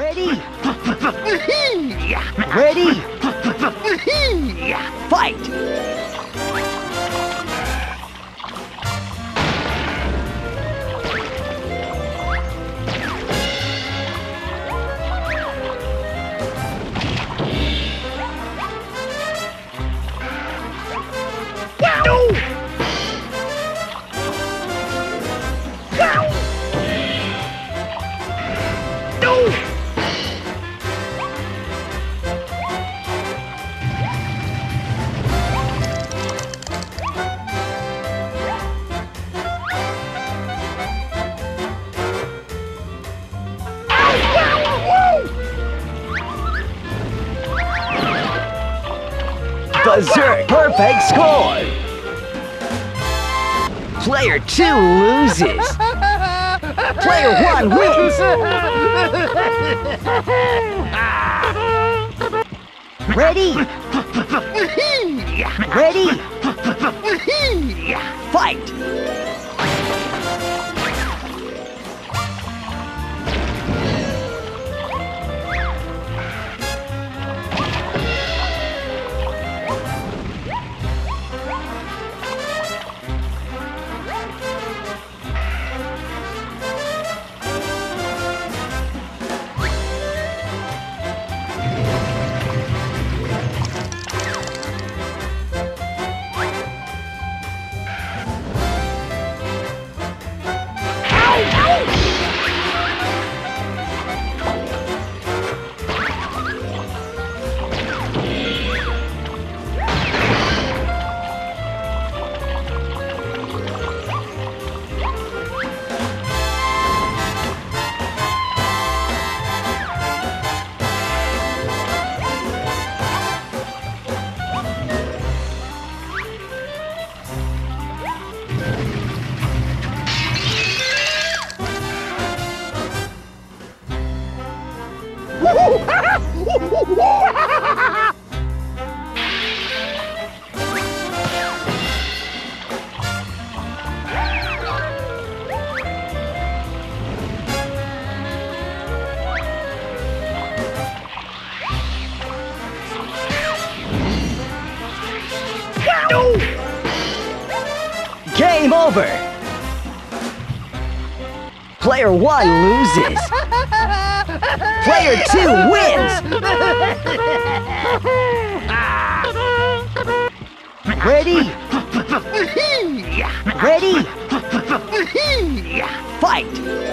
Ready? Ready? Fight! Berserk! Perfect score! Player 2 loses! Player 1 wins! Ready? Ready? Fight! Game over! Player 1 loses! Player 2 wins! Ready? Ready? Fight!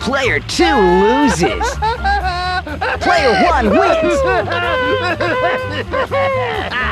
Player two loses. Player one wins.